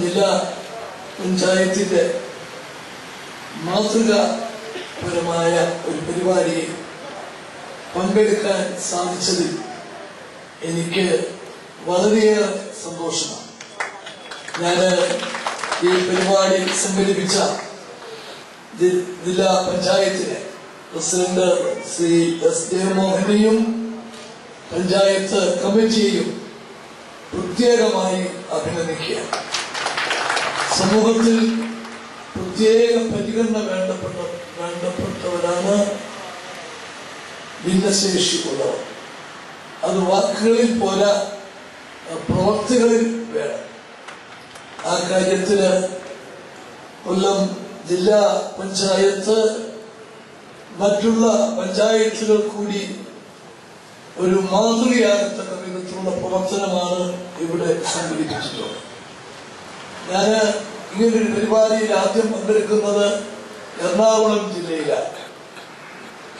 ജില്ലാ പഞ്ചായത്തിന്റെ മാതൃകാപരമായ ഒരു പരിപാടിയിൽ പങ്കെടുക്കാൻ സാധിച്ചതിൽ എനിക്ക് വളരെയേറെ സന്തോഷമാണ്. ഞാൻ ഈ പരിപാടി സംഘടിപ്പിച്ച ജില്ലാ പഞ്ചായത്തിലെ പ്രസിഡന്റ് ശ്രീ എസ് ജയമോഹനെയും പഞ്ചായത്ത് കമ്മിറ്റിയെയും പ്രത്യേകമായി അഭിനന്ദിക്കുക. സമൂഹത്തിൽ പ്രത്യേക പരിഗണന വേണ്ടപ്പെട്ട വേണ്ടപ്പെട്ടവരാണ് ഭിന്നശേഷിയുള്ളവർ. അത് വാക്കുകളിൽ പോരാ പ്രവർത്തികളിൽ വേണം. ആ കാര്യത്തിൽ കൊല്ലം ജില്ലാ പഞ്ചായത്ത് മറ്റുള്ള പഞ്ചായത്തുകൾ കൂടി ഒരു മാതൃകയാകത്തക്ക വിധത്തിലുള്ള പ്രവർത്തനമാണ് ഇവിടെ സംഘടിപ്പിച്ചിട്ടുള്ളത്. ഞാൻ ഇങ്ങനൊരു പരിപാടിയിൽ ആദ്യം പങ്കെടുക്കുന്നത് എറണാകുളം ജില്ലയിലാണ്.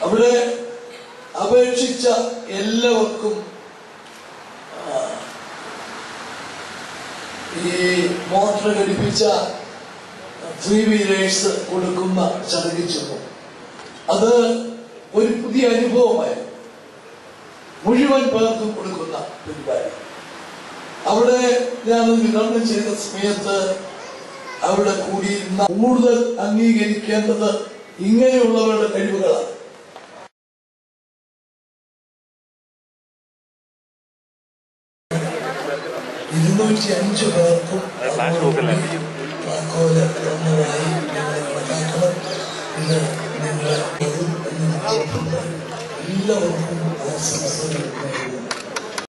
അവിടെ അപേക്ഷിച്ച എല്ലാവർക്കും ഈ മോട്ടർ ഘടിപ്പിച്ച ത്രീ വീലേഴ്സ് കൊടുക്കുന്ന ചടങ്ങിൽ ചെന്നു. അത് ഒരു പുതിയ അനുഭവമായിരുന്നു മുഴുവൻ പേർക്കും കൊടുക്കുന്ന ഒരു കാര്യം. അവിടെ ഞാൻ വിതരണം ചെയ്ത സമയത്ത് അവിടെ കൂടിയിരുന്ന കൂടുതൽ അംഗീകരിക്കേണ്ടത് ഇങ്ങനെയുള്ളവരുടെ കഴിവുകളാണ്. ഇരുന്നൂറ്റി അഞ്ച് പേർക്കും താക്കോല الله